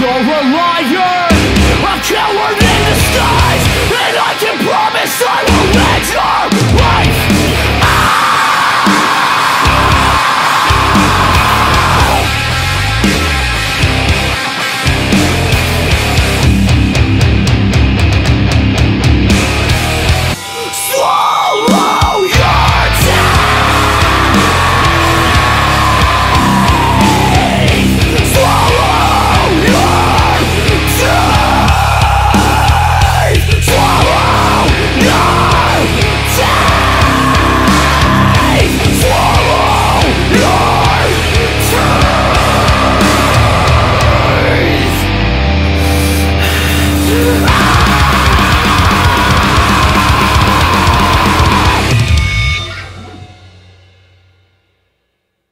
You're a liar, a coward